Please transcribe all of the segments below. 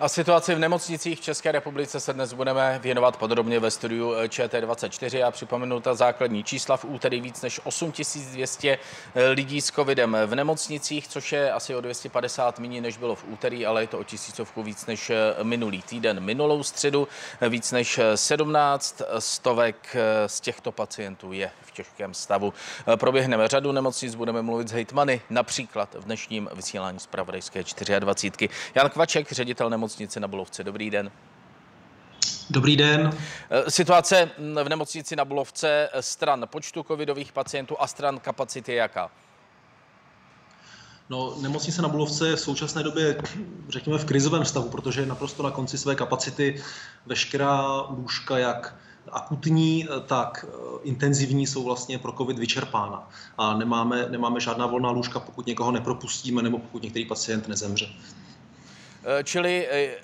A situaci v nemocnicích v České republice se dnes budeme věnovat podrobně ve studiu ČT24. Já připomenu ta základní čísla. V úterý víc než 8200 lidí s covidem v nemocnicích, což je asi o 250 méně, než bylo v úterý, ale je to o tisícovku víc než minulý týden. Minulou středu víc než 17 stovek z těchto pacientů je v těžkém stavu. Proběhneme řadu nemocnic, budeme mluvit s hejtmany, například v dnešním vysílání z Pravodejské 24. Jan Kvaček, ředitel nemocnice nemocnici na Bulovce. Dobrý den. Dobrý den. Eh, situace v nemocnici na Bulovce stran počtu covidových pacientů a stran kapacity jaká? No, nemocnice na Bulovce je v současné době, řekněme, v krizovém stavu, protože je naprosto na konci své kapacity. Veškerá lůžka, jak akutní, tak eh, intenzivní jsou vlastně pro COVID vyčerpána. A nemáme, nemáme žádná volná lůžka, pokud někoho nepropustíme nebo pokud některý pacient nezemře. Eh, čili eh,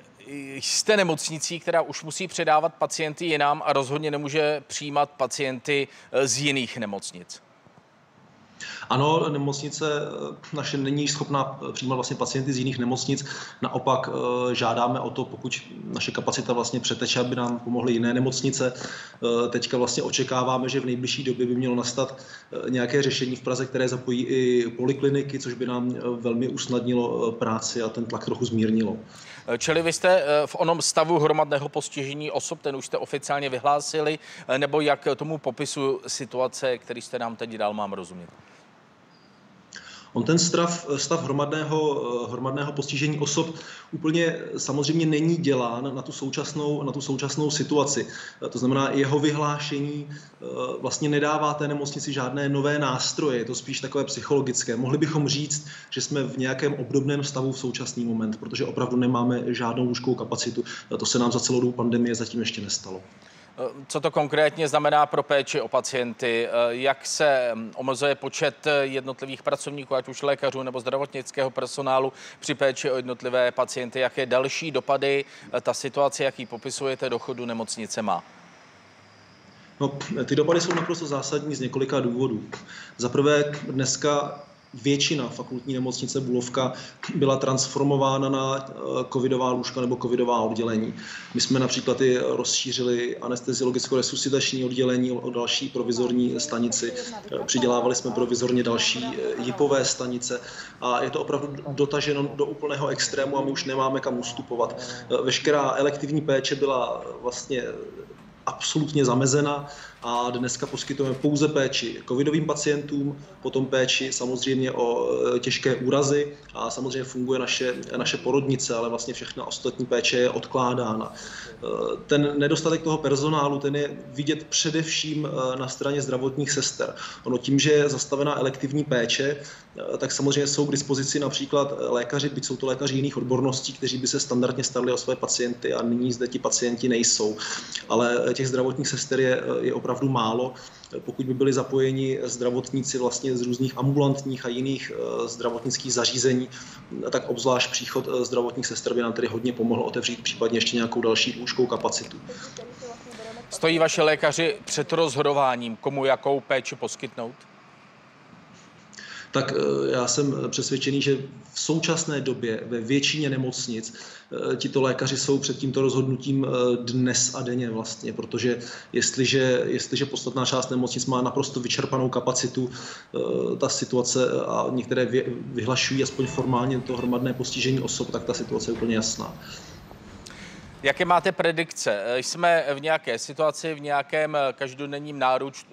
jste nemocnicí, která už musí předávat pacienty jinam a rozhodně nemůže přijímat pacienty eh, z jiných nemocnic. Ano, nemocnice naše není schopná přijímat vlastně pacienty z jiných nemocnic. Naopak žádáme o to, pokud naše kapacita vlastně přeteče, aby nám pomohly jiné nemocnice. Teďka vlastně očekáváme, že v nejbližší době by mělo nastat nějaké řešení v Praze, které zapojí i polikliniky, což by nám velmi usnadnilo práci a ten tlak trochu zmírnilo. Čili vy jste v onom stavu hromadného postižení osob, ten už jste oficiálně vyhlásili, nebo jak tomu popisu situace, který jste nám teď dal, mám rozumět? On ten stav, stav hromadného, hromadného postižení osob úplně samozřejmě není dělán na tu současnou, na tu současnou situaci. To znamená, jeho vyhlášení eh, vlastně nedává té nemocnici žádné nové nástroje, je to spíš takové psychologické. Mohli bychom říct, že jsme v nějakém obdobném stavu v současný moment, protože opravdu nemáme žádnou lůžkovou kapacitu. To se nám za celou dobu pandemie zatím ještě nestalo. Co to konkrétně znamená pro péči o pacienty? Jak se mm, omezuje počet jednotlivých pracovníků, ať už lékařů nebo zdravotnického personálu při péči o jednotlivé pacienty? Jaké další dopady ta situace, jaký popisujete do chodu nemocnice má? No, ty dopady jsou naprosto zásadní z několika důvodů. Za prvé, dneska většina fakultní nemocnice Bulovka byla transformována na eh, covidová lůžka nebo covidová oddělení. My jsme například i rozšířili anesteziologicko-resuscitační oddělení o další provizorní stanici. Eh, přidělávali jsme provizorně další eh, jipové stanice a je to opravdu dotaženo do úplného extrému a my už nemáme kam ustupovat. Veškerá elektivní péče byla vlastně absolutně zamezena a dneska poskytujeme pouze péči covidovým pacientům, potom péči samozřejmě o e, těžké úrazy a samozřejmě funguje naše, naše porodnice, ale vlastně všechna ostatní péče je odkládána. E, ten nedostatek toho personálu, ten je vidět především e, na straně zdravotních sester. Ono tím, že je zastavená elektivní péče, tak samozřejmě jsou k dispozici například lékaři, byť jsou to lékaři jiných odborností, kteří by se standardně starali o své pacienty a nyní zde ti pacienti nejsou. Ale těch zdravotních sester je, je opravdu málo. Pokud by byli zapojeni zdravotníci vlastně z různých ambulantních a jiných eh, zdravotnických zařízení, tak obzvlášť příchod eh, zdravotních sester by nám tedy hodně pomohl otevřít případně ještě nějakou další lůžkou kapacitu. Stojí vaše lékaři před rozhodováním, komu jakou péči poskytnout? Tak eh, já jsem přesvědčený, že v současné době ve většině nemocnic eh, tito lékaři jsou před tímto rozhodnutím eh, dnes a denně vlastně, protože jestliže, jestliže podstatná část nemocnic má naprosto vyčerpanou kapacitu, ta situace a některé vyhlašují aspoň formálně to hromadné postižení osob, tak ta situace je úplně jasná. Jaké máte predikce? Jsme v nějaké situaci, v nějakém každodenním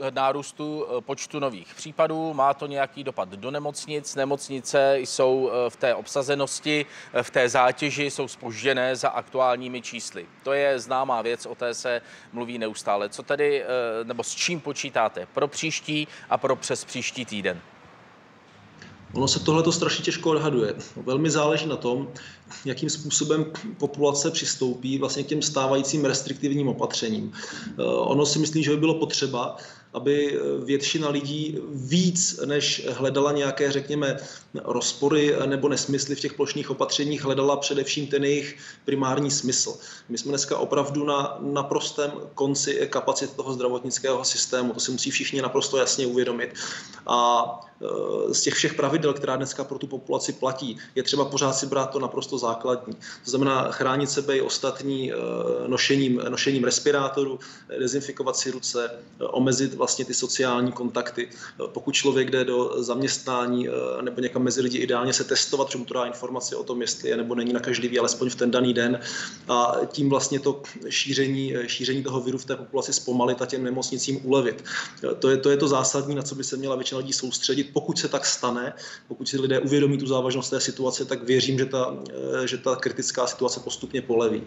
nárůstu eh, počtu nových případů. Má to nějaký dopad do nemocnic? Nemocnice jsou eh, v té obsazenosti, eh, v té zátěži, jsou spožděné za aktuálními čísly. To je známá věc, o té se mluví neustále. Co tedy, nebo s čím počítáte pro příští a pro přes příští týden? Ono se tohle strašně těžko odhaduje. Velmi záleží na tom, jakým způsobem populace přistoupí vlastně k těm stávajícím restriktivním opatřením. Eh, ono si myslím, že by bylo potřeba, aby většina lidí víc, než hledala nějaké, řekněme, rozpory nebo nesmysly v těch plošných opatřeních, hledala především ten jejich primární smysl. My jsme dneska opravdu na naprostém konci kapacit toho zdravotnického systému, to si musí všichni naprosto jasně uvědomit. A eh, z těch všech pravidel, která dneska pro tu populaci platí, je třeba pořád si brát to naprosto základní. To znamená chránit sebe i ostatní nošením, nošením respirátoru, dezinfikovat si ruce, omezit vlastně ty sociální kontakty. Pokud člověk jde do zaměstnání nebo někam mezi lidi, ideálně se testovat, protože mu to dá informace o tom, jestli je nebo není nakažlivý, alespoň v ten daný den. A tím vlastně to šíření, šíření toho viru v té populaci zpomalit a těm nemocnicím ulevit. To je, to je to zásadní, na co by se měla většina lidí soustředit. Pokud se tak stane, pokud si lidé uvědomí tu závažnost té situace, tak věřím, že ta, že ta kritická situace postupně poleví.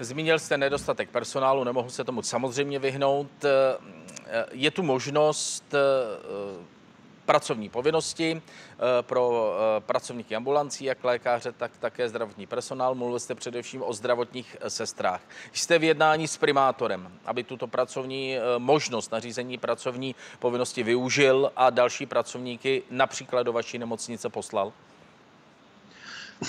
Zmínil jste nedostatek personálu, nemohu se tomu samozřejmě vyhnout. Je tu možnost pracovní povinnosti eh, pro eh, pracovníky ambulancí, jak lékaře, tak také zdravotní personál. Mluvil jste především o zdravotních eh, sestrách. Jste v jednání s primátorem, aby tuto pracovní možnost nařízení pracovní povinnosti využil a další pracovníky například do vaší nemocnice poslal?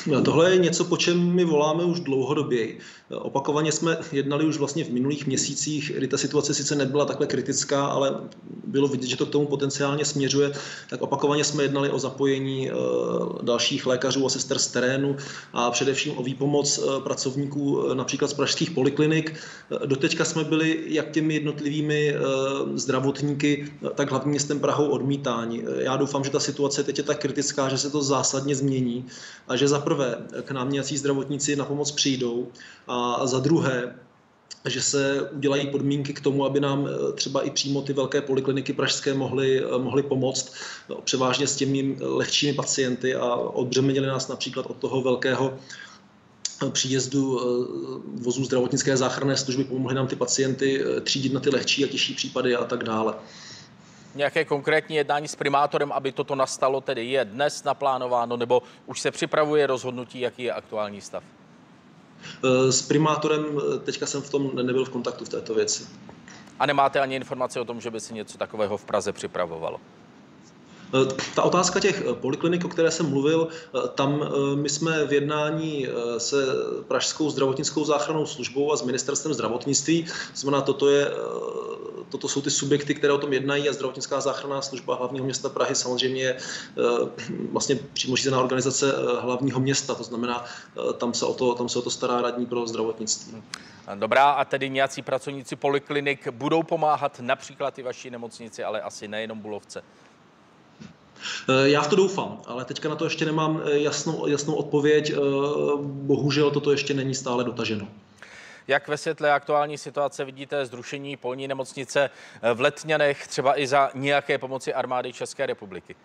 No, tohle je něco, po čem my voláme už dlouhodobě. Opakovaně jsme jednali už vlastně v minulých měsících, kdy ta situace sice nebyla takhle kritická, ale bylo vidět, že to k tomu potenciálně směřuje. Tak opakovaně jsme jednali o zapojení eh, dalších lékařů a sester z terénu a především o výpomoc eh, pracovníků eh, například z pražských poliklinik. Doteďka jsme byli jak těmi jednotlivými zdravotníky, tak hlavním městem Prahou odmítáni. Já doufám, že ta situace teď je tak kritická, že se to zásadně změní a že za prvé k nám nějací zdravotníci na pomoc přijdou a za druhé, že se udělají podmínky k tomu, aby nám eh, třeba i přímo ty velké polikliniky pražské mohly, eh, mohly pomoct, no, převážně s těmi lehčími pacienty a odbřemenili nás například od toho velkého eh, příjezdu vozů zdravotnické záchranné služby, pomohly nám ty pacienty třídit na ty lehčí a těžší případy a tak dále nějaké konkrétní jednání s primátorem, aby toto nastalo, tedy je dnes naplánováno, nebo už se připravuje rozhodnutí, jaký je aktuální stav? Eh, s primátorem eh, teďka jsem v tom nebyl v kontaktu v této věci. A nemáte ani informace o tom, že by si něco takového v Praze připravovalo? Eh, ta otázka těch eh, poliklinik, o které jsem mluvil, eh, tam my jsme v jednání se Pražskou zdravotnickou záchranou službou a s ministerstvem zdravotnictví. Znamená, toto, je, toto jsou ty subjekty, které o tom jednají a zdravotnická záchranná služba hlavního města Prahy samozřejmě je vlastně přímo řízená organizace hlavního města. To znamená, tam se o to, tam se o to stará radní pro zdravotnictví. Dobrá, a tedy nějací pracovníci poliklinik budou pomáhat například i vaší nemocnici, ale asi nejenom Bulovce. Eh, já v to doufám, ale teďka na to ještě nemám eh, jasnou, jasnou odpověď. Eh, bohužel toto ještě není stále dotaženo. Jak ve světle aktuální situace vidíte zrušení polní nemocnice v Letňanech, třeba i za nějaké pomoci armády České republiky?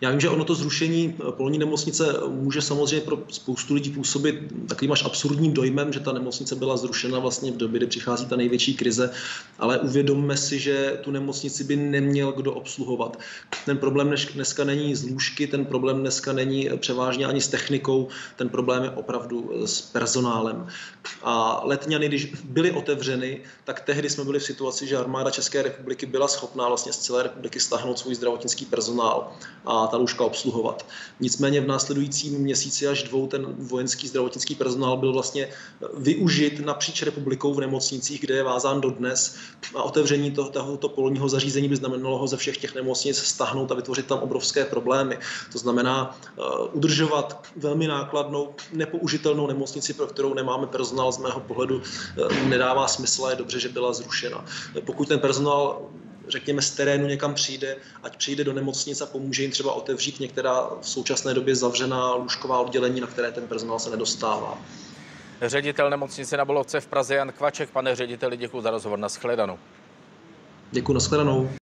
Já vím, že ono to zrušení eh, polní nemocnice může samozřejmě pro spoustu lidí působit takovým až absurdním dojmem, že ta nemocnice byla zrušena vlastně v době, kdy přichází ta největší krize, ale uvědomme si, že tu nemocnici by neměl kdo obsluhovat. Ten problém dneska není z lůžky, ten problém dneska není převážně ani s technikou, ten problém je opravdu eh, s personálem. A letňany, když byly otevřeny, tak tehdy jsme byli v situaci, že armáda České republiky byla schopná vlastně z celé republiky stáhnout svůj zdravotnický personál. A ta lůžka obsluhovat. Nicméně v následujícím měsíci až dvou ten vojenský zdravotnický personál byl vlastně využit napříč republikou v nemocnicích, kde je vázán dodnes a otevření toho, tohoto polního zařízení by znamenalo ho ze všech těch nemocnic stahnout a vytvořit tam obrovské problémy. To znamená uh, udržovat velmi nákladnou, nepoužitelnou nemocnici, pro kterou nemáme personál z mého pohledu, uh, nedává smysl a je dobře, že byla zrušena. Pokud ten personál řekněme, z terénu někam přijde, ať přijde do nemocnic a pomůže jim třeba otevřít některá v současné době zavřená lůžková oddělení, na které ten personál se nedostává. Ředitel nemocnice na Bolovce v Praze Jan Kvaček. Pane řediteli, děkuji za rozhovor. na shledanou. Děkuji, na shledanou.